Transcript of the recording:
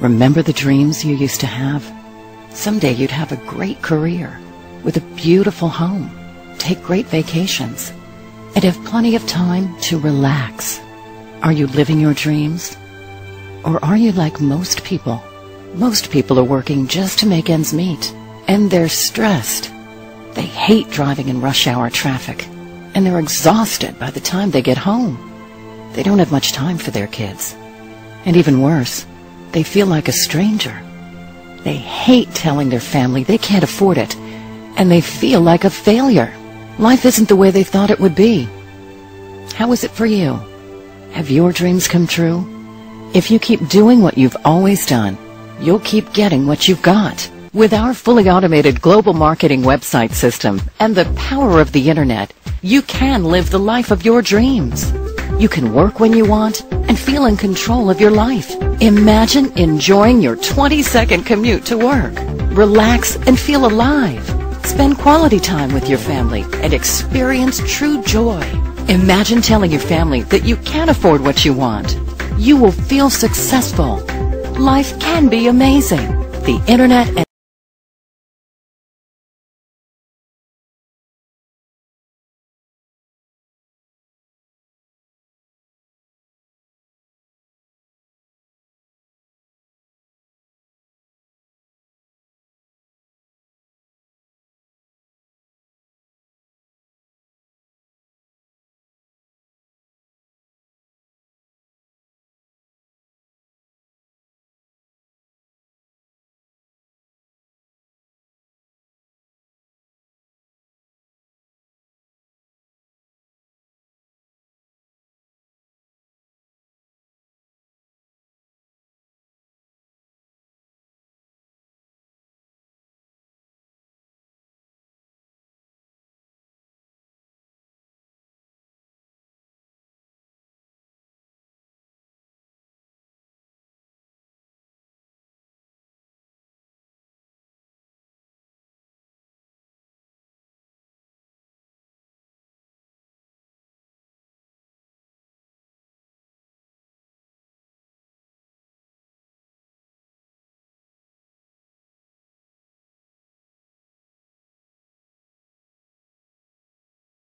Remember the dreams you used to have? Someday you'd have a great career with a beautiful home, take great vacations, and have plenty of time to relax. Are you living your dreams? Or are you like most people? Most people are working just to make ends meet, and they're stressed. They hate driving in rush hour traffic, and they're exhausted by the time they get home. They don't have much time for their kids. And even worse, they feel like a stranger. They hate telling their family they can't afford it, and they feel like a failure. Life isn't the way they thought it would be. How is it for you? Have your dreams come true? If you keep doing what you've always done, you'll keep getting what you've got. With our fully automated global marketing website system and the power of the internet, you can live the life of your dreams. You can work when you want and feel in control of your life. Imagine enjoying your 20 second commute to work. Relax and feel alive. Spend quality time with your family and experience true joy. Imagine telling your family that you can afford what you want. You will feel successful. Life can be amazing. The internet